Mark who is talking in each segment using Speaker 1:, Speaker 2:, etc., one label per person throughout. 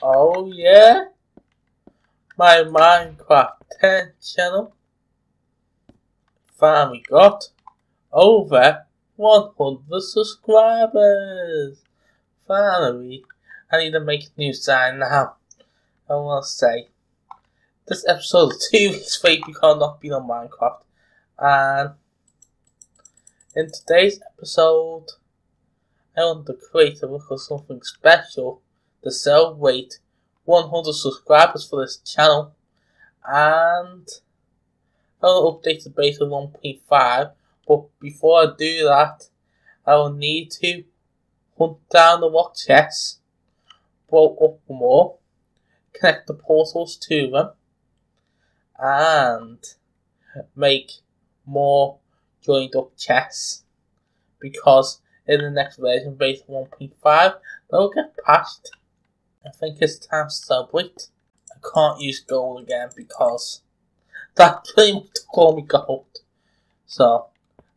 Speaker 1: Oh yeah? My Minecraft 10 channel finally got over 100 subscribers. Finally, I need to make a new sign now. I want to say, this episode is two weeks late because I've not been on Minecraft. And in today's episode, I want to create a look of something special to celebrate 100 subscribers for this channel. And I'll update the beta 1.5. But before I do that, I will need to hunt down the rock chests, blow up more, connect the portals to them, and make more joined up chests. Because in the next version, beta 1.5, they'll get patched. I think it's time to celebrate. I can't use gold again because that pretty much took all my gold. So,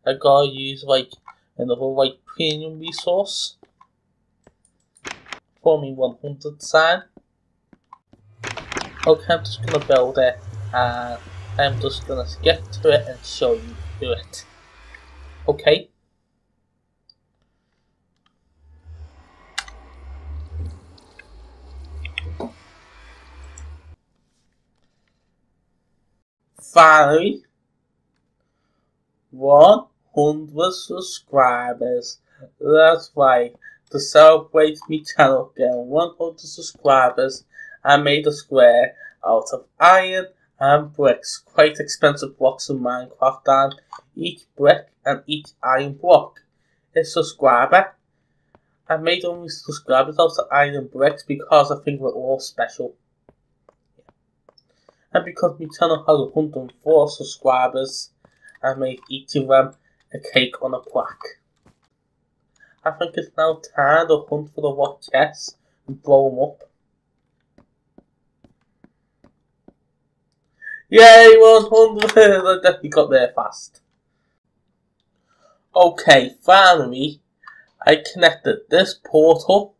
Speaker 1: I gotta use like another like premium resource for me 100 sign. Okay, I'm just gonna build it and I'm just gonna get to it and show you do it. Okay. Finally, 100 subscribers. That's right. To celebrate me channel getting 100 subscribers, I made a square out of iron and bricks. Quite expensive blocks in Minecraft and each brick and each iron block is subscriber. I made only subscribers out of iron bricks because I think we're all special. And because my channel has 104 subscribers, I made each of them a cake on a plaque. I think it's now time to hunt for the chests and blow them up. Yay, 100! I definitely got there fast. Okay, finally, I connected this portal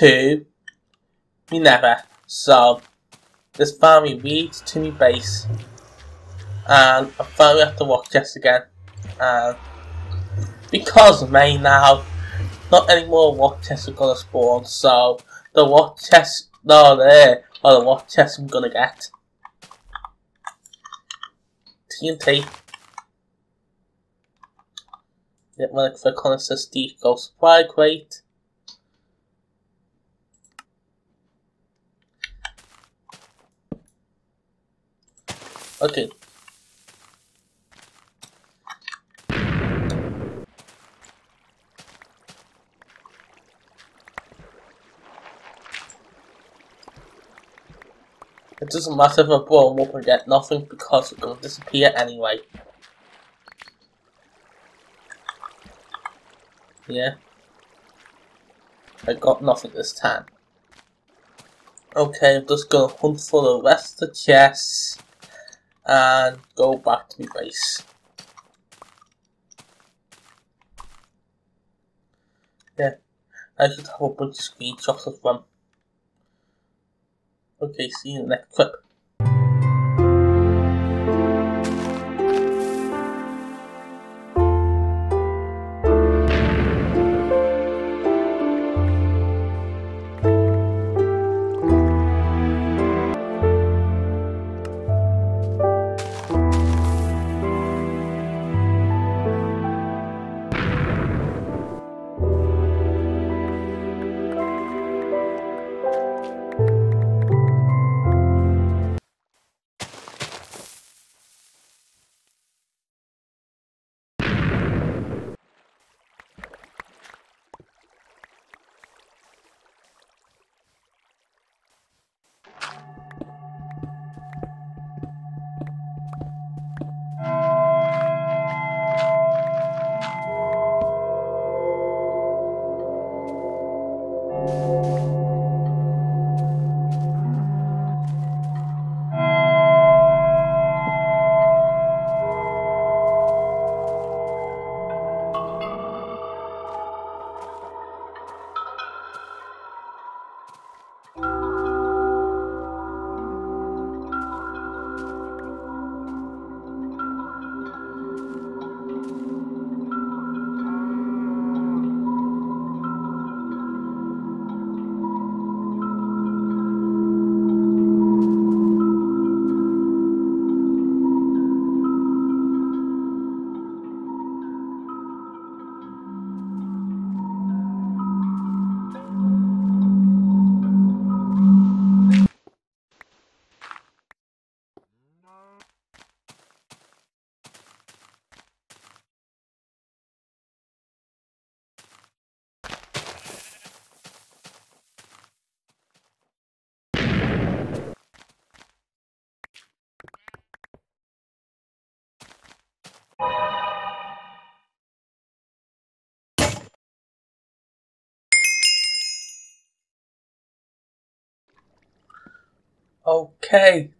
Speaker 1: to me nether. So, this finally leads to me base. And I finally have to rock chest again. And because of me now, not any more rock chests are gonna spawn. So, the rock chests, no, there are the rock chests I'm gonna get. TNT. Yep, when I click on it, says Steve Co Supply Crate. It doesn't matter if I blow them up and get nothing because it's to disappear anyway. Yeah. I got nothing this time. Okay, I'm just gonna hunt for the rest of the chests and go back to my base. Yeah, I should have a bunch of screenshots of them. Okay, see you in the next clip. Okay.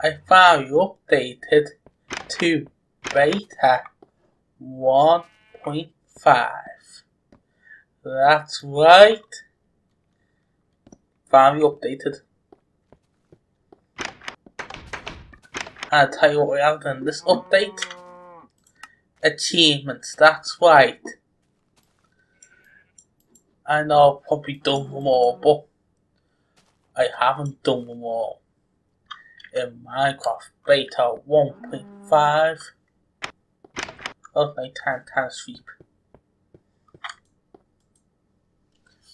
Speaker 1: I found you updated to beta 1.5. That's right. Found you updated. I'll tell you what we have done this update. Achievements, that's right. I know I've probably done them all, but I haven't done them all. In Minecraft Beta 1.5 of my time time sweep.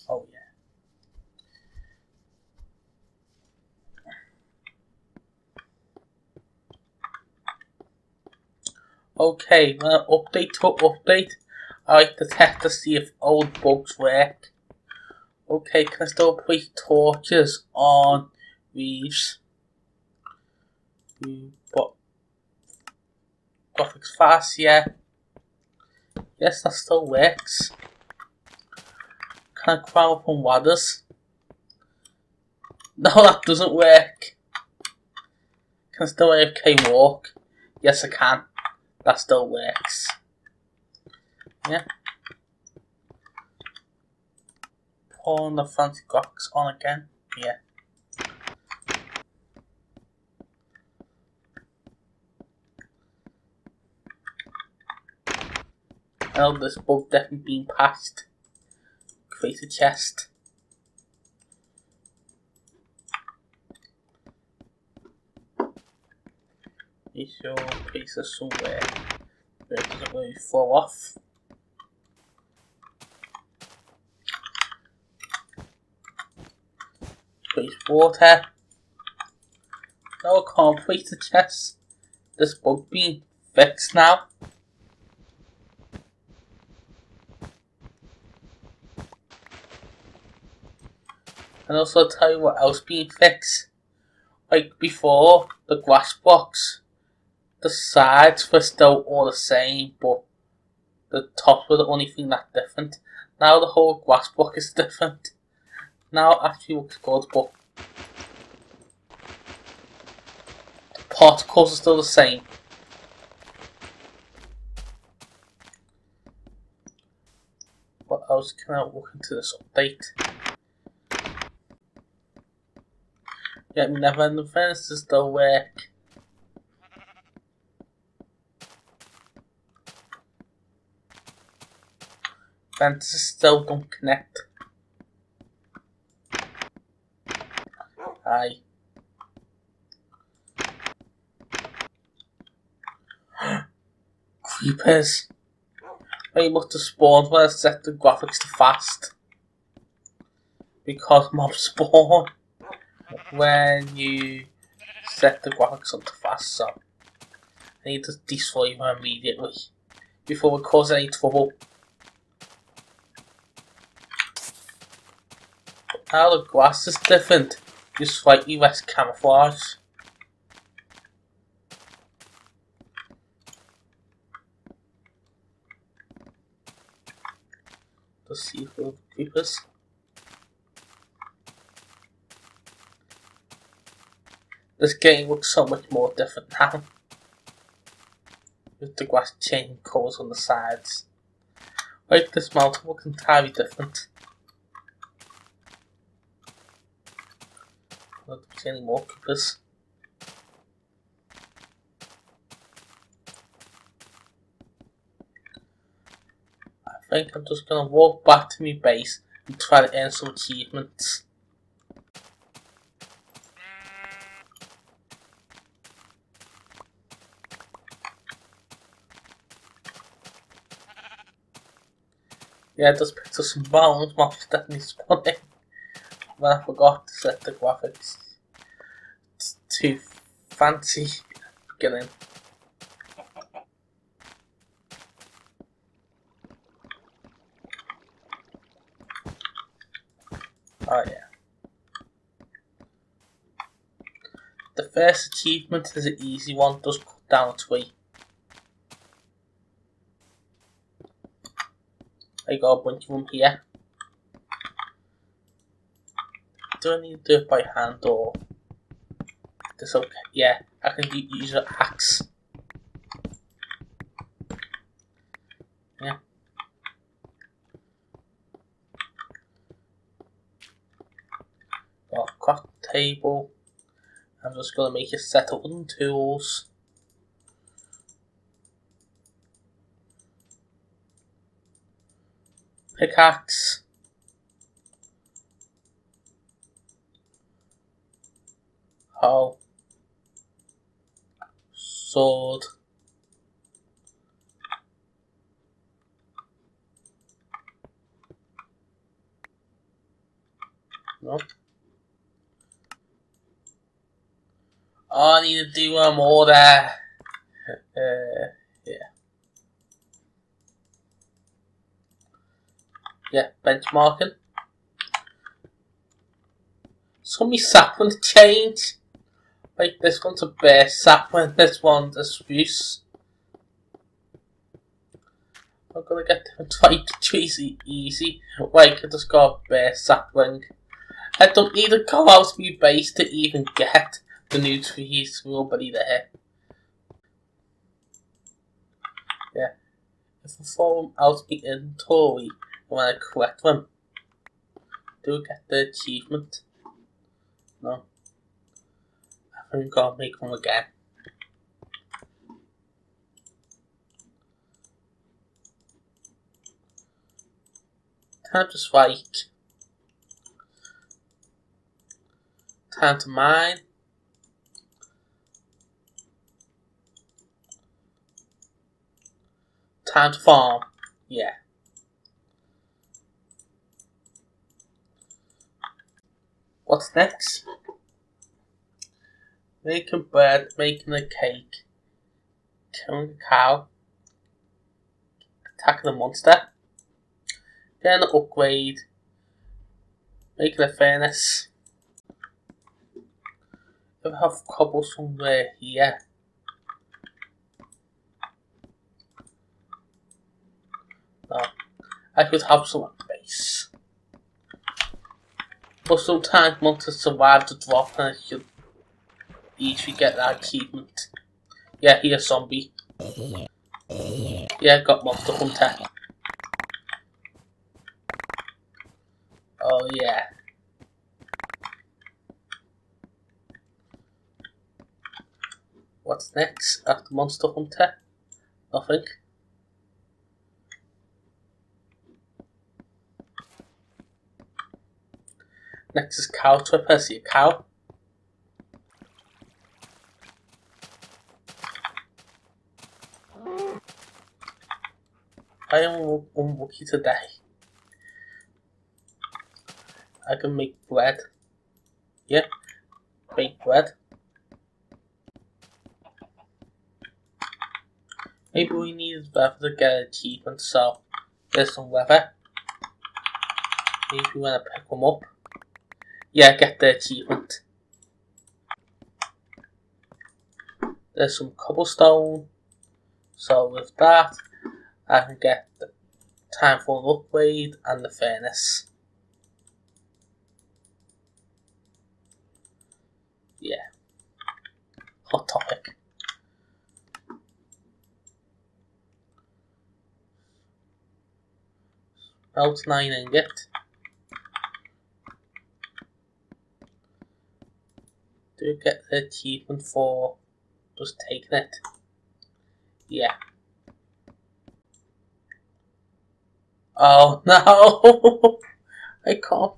Speaker 1: Oh yeah. Okay, well, update to update. I like to test to see if old bugs work. Okay, can I still place torches on Reeves? But graphics fast, yeah. Yes, that still works. Can I climb up on ladders? No, that doesn't work. Can I still AFK walk? Yes, I can. That still works. Yeah. Pulling the fancy graphics on again. Yeah. Oh, this bug definitely being passed. Create a chest. You should place it somewhere where it doesn't really fall off. Place water. No, I can't place the chest. This bug being fixed now. And also tell you what else being fixed. Like before, the glass box, the sides were still all the same, but the top were the only thing that different. Now the whole glass block is different. Now actually looks good, but the particles are still the same. What else can I look into this update? Yeah, never in the fences still work. Fences still don't connect. Hi. Creepers. I must have spawned when I set the graphics to fast. Because mobs spawn when you set the graphics up to fast, so I need to destroy them immediately before we cause any trouble. Now the grass is different, just slightly less camouflage. To see the creepers. This game looks so much more different now. With the grass changing colours on the sides. Like this mountain looks entirely different. Not see any more creepers. I think I'm just gonna walk back to my base and try to earn some achievements. Yeah, it does pick up some bones, most definitely spawning. But I forgot to set the graphics too fancy beginning. Oh yeah. The first achievement is an easy one, does cut down a tree. I got a bunch of them here. Do I need to do it by hand or this okay. Yeah, I can use an axe. Yeah. Got a craft table. I'm just gonna make a set of wooden tools. Pickaxe. Hoe. Sword. No. I need to do um order. Uh, yeah. Yeah, benchmarking. So many sapling change. Like this one's a bear sapling, this one's a spruce. I'm gonna get them type trees easy. Like I just got a bear sapling. I don't need to go out to my base to even get the new trees are already there. Yeah. If I fall out of the inventory when I collect them, do I get the achievement? No. Think I'll make them again. Time to fight. Time to mine. Time to farm. Yeah. What's next? Making bread, making a cake, killing a cow, attacking a monster, getting an upgrade, making a furnace. I have cobble somewhere here. No. I could have some base. But sometimes monsters survive the drop and I should easily get that achievement. Yeah, he a zombie. Yeah, got Monster Hunter. Oh yeah. What's next after Monster Hunter? Nothing. Next is Cow Tipper. See a cow. I am unlucky today. I can make bread. Yeah, make bread. Maybe we need weather to get an achievement, so there's some weather. Maybe we want to pick them up. Yeah, get the achievement. There's some cobblestone. So with that, I can get the time for an upgrade and the furnace. Yeah. Hot topic. Melt 9 ingot. Do get the achievement for just taking it? Yeah. Oh no! I can't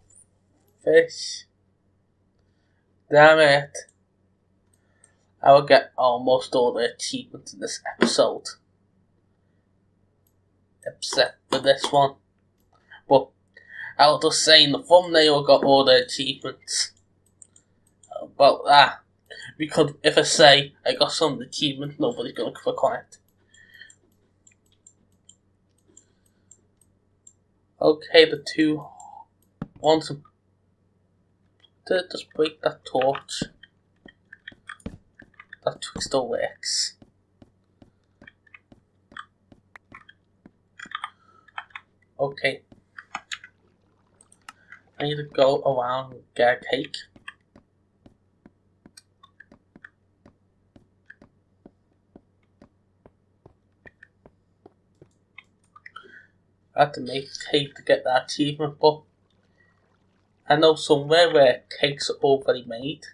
Speaker 1: fish. Damn it. I will get almost all the achievements in this episode. Except for this one. But I'll just say in the thumbnail I got all the achievements about that. Because if I say I got some achievement, nobody's to click on it. Okay, the two want to just break that torch. That trick still works. Okay. I need to go around and get a cake. I had to make cake to get that achievement, but I know somewhere where cakes are already made.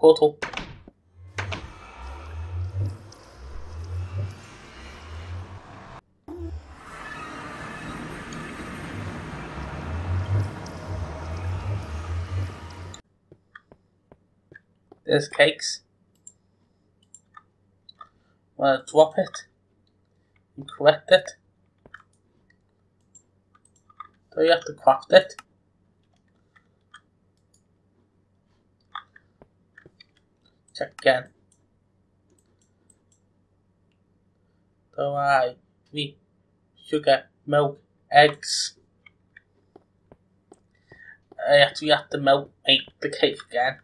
Speaker 1: Portal. There's cakes. Wanna drop it and collect it. Do you have to craft it? Check again. Do I need sugar, milk, eggs? I actually have to melt make the cake again.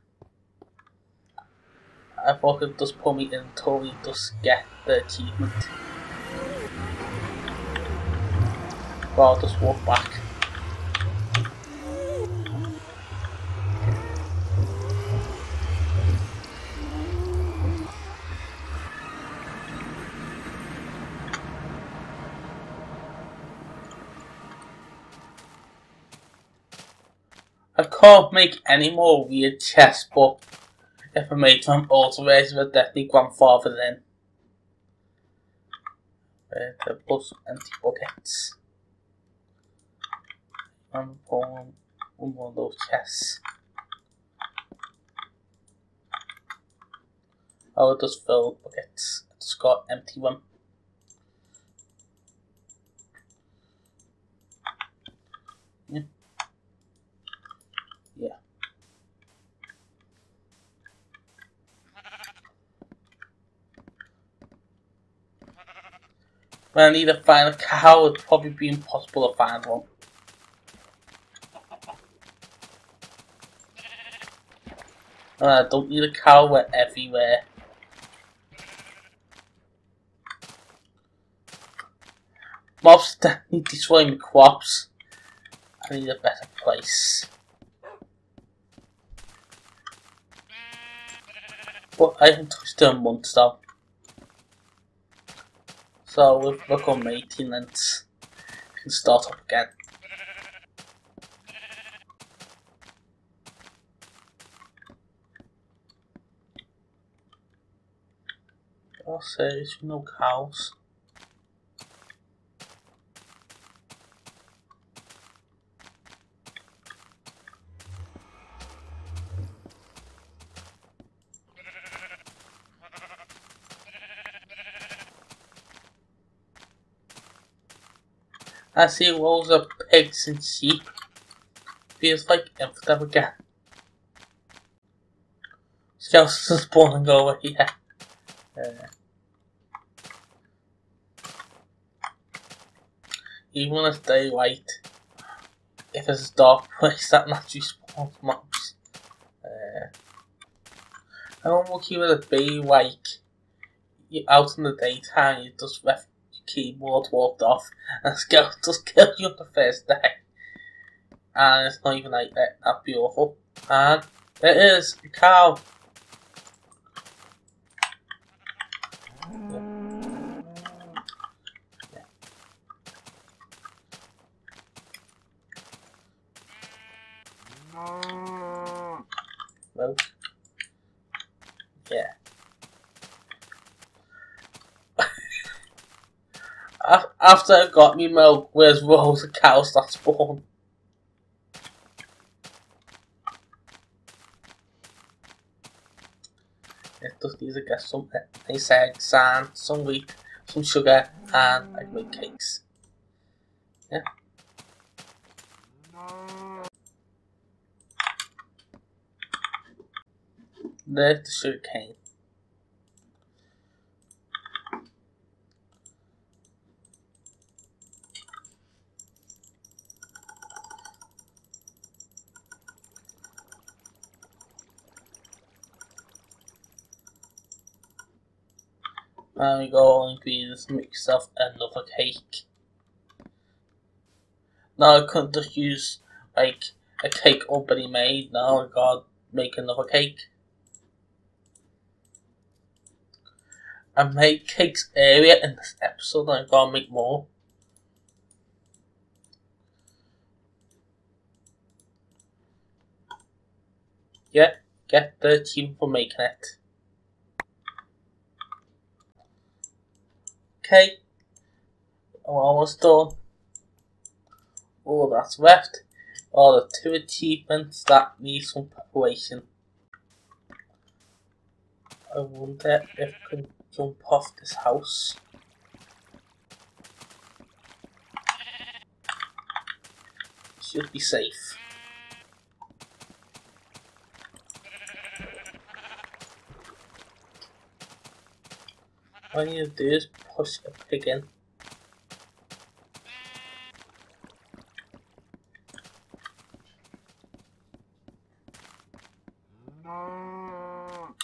Speaker 1: I thought it just put me until we just get the achievement. Well, I'll just walk back. I can't make any more weird chests, but if I made one automated with definitely grandfather then. Uh, the plus empty buckets. I'm pulling one more of those chests. I will just fill buckets. I just got empty one. Yeah. Yeah. When I need to find a cow, it'd probably be impossible to find one. I don't need a cow, we're everywhere. Mobs definitely destroying crops. I need a better place. But I haven't touched though. So we've look on maintenance. Can start up again. Say there's no cows. I see rows of pigs and sheep. Feels like infinite again. Skeletons spawning over here. Uh, when it's daylight, if it's a dark place, that naturally spawns mobs. Uh, I'm lucky with a be like you're out in the daytime, you just left keyboard walked off, and a skeleton just killed you on the first day. And it's not even like that, that'd be awful. And it is a cow. Mm. Well, yeah. After I got me milk, where's rows of cows that spawn? It just needs to get some nice eggs, sand, some wheat, some sugar, and I can make cakes. Yeah. There's the sugar cane. And we go ingredients, make yourself another cake. Now I couldn't just use like a cake already made, now I gotta make another cake. I made cakes earlier in this episode and I'm gonna make more. Yeah, get 13 for making it. Okay, I'm almost done. All that's left are the two achievements that need some preparation. I wonder if I can jump off this house. Should be safe. All I need to do is push a pig in. How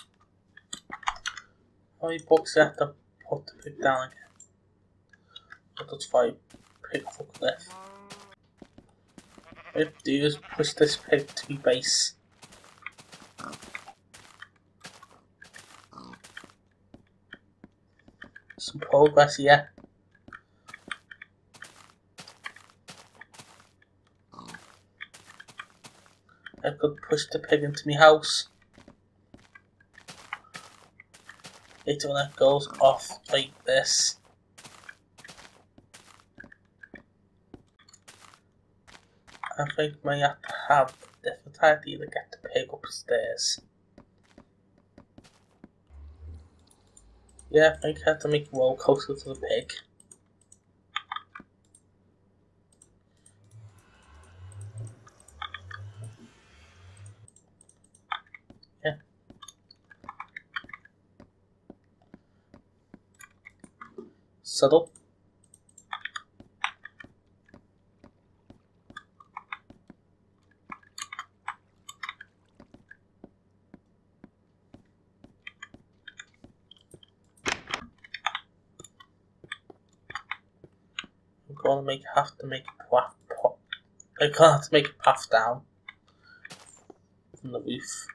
Speaker 1: many books do I have to put the pig down again? What does five pig hook left? What do is push this pig to the base. Progress here. I could push the pig into my house. It when it goes off like this. I think I have to have a different to get the pig upstairs. Yeah, I think I have to make wall closer to the pig. Yeah. Settle. I'm gonna make have to make a path. I'm gonna have to make a path down from the roof.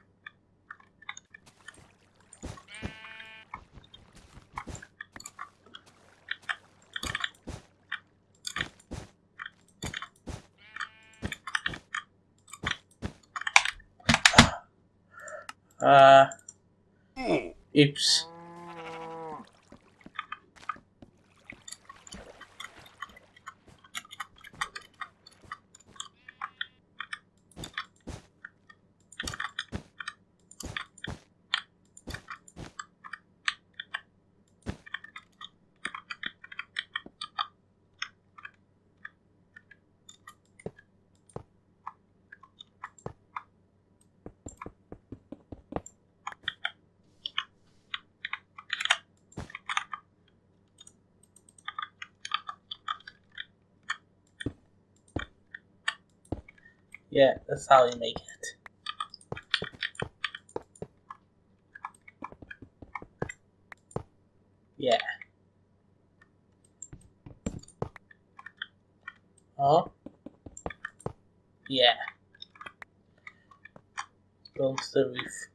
Speaker 1: Uh, oops. You make it. Yeah. Oh? Yeah. Go to the roof.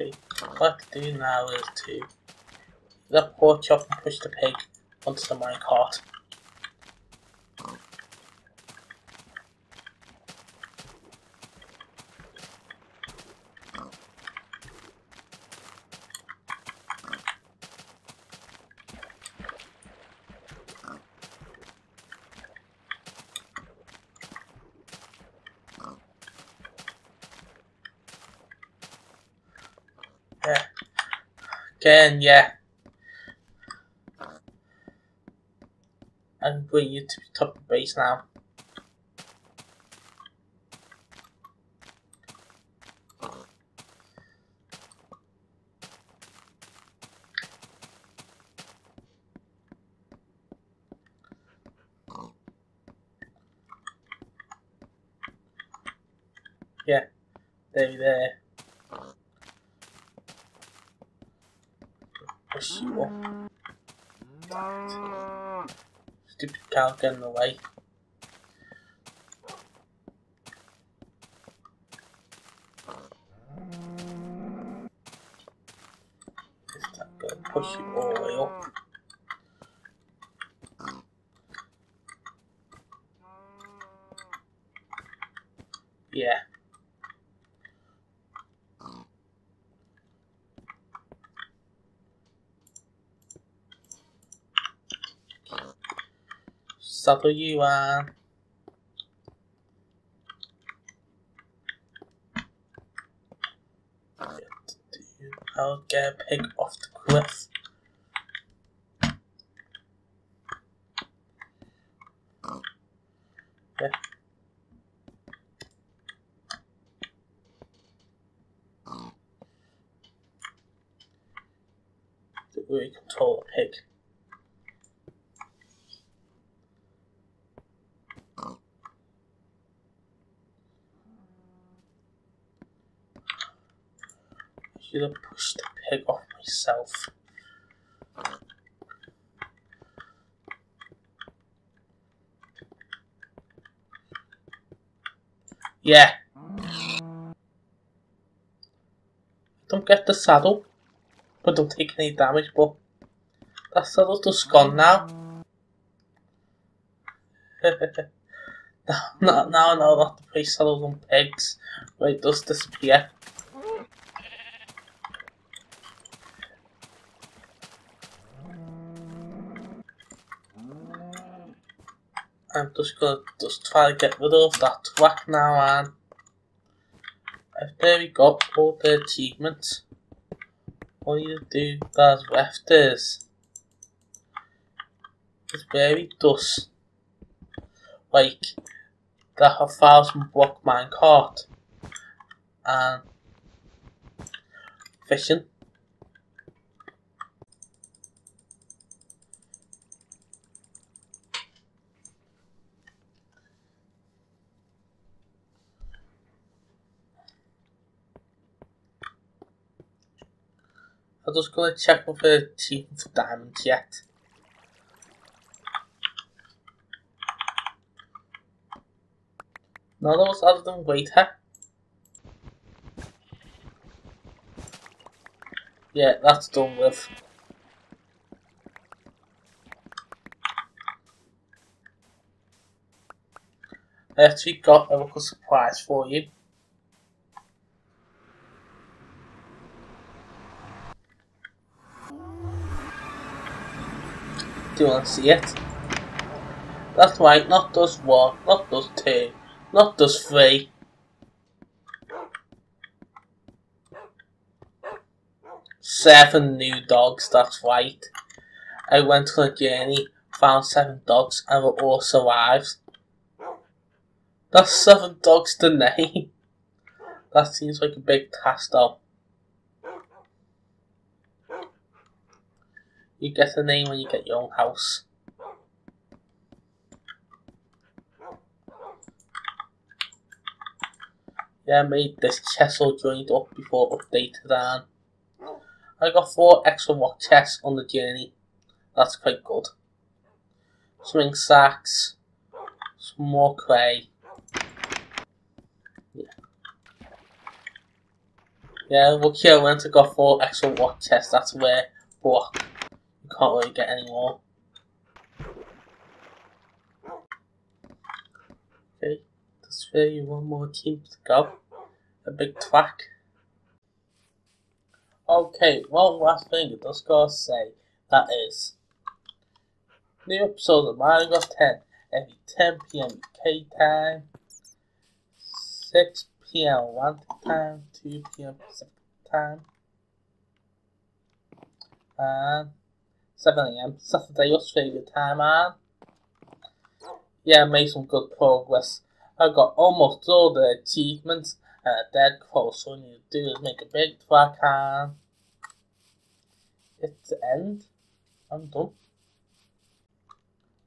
Speaker 1: Okay, what I have to do now is to the porch up and push the pig onto the minecart. Yeah. Again, yeah. I'm bring you to top base now. Yeah, there, there. Push you up. Stupid cow getting away. This time gonna push you all the way up. Yeah. On. Uh, I'll get a pig off the cliff. Yeah. We control the pig. Have pushed the pig off myself. Yeah. Don't get the saddle, but don't take any damage, but that saddle's just gone now. now, now I know not to place saddles on pigs, but it does disappear. I'm just gonna just try to get rid of that twat now and there we go, all the achievements. All you do that's left is it's very dust like the a thousand block minecart and fishing. I'm just gonna check if we're cheating for diamonds yet. None of us other than waiter. Yeah, that's done with. I actually got a little surprise for you. Do you want to see it? That's right, not just one, not just two, not just three. Seven new dogs, that's right. I went on a journey, found seven dogs, and they all survived. That's seven dogs to name. That seems like a big task though. You get a name when you get your own house. Yeah, I made this chest all joined up before updated on. I got four extra rock chests on the journey. That's quite good. Swing sacks, some more clay. Yeah. Yeah, look here, I went to got four extra rock chests. That's where block can't really get any more. Okay, there's really one more team to go. A big track. Okay, one last thing I just gotta say, that is new episodes of Mario Golf 10 every 10 p.m. UK time, 6 p.m. Atlantic time, 2 p.m. Pacific time, and 7am, Saturday Australia time and yeah, made some good progress. I got almost all the achievements and a dead close, so all you need to do is make a big track and hit the end. I'm done.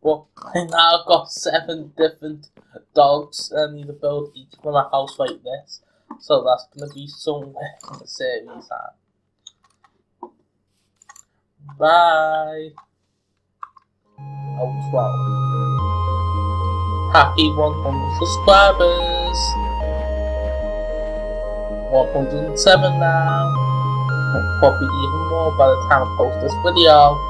Speaker 1: Well, I now got seven different dogs and I need to build each one a house like this. So that's gonna be somewhere in the series. And Bye. Oh, Happy 100 subscribers! 107 now. Probably even more by the time I post this video.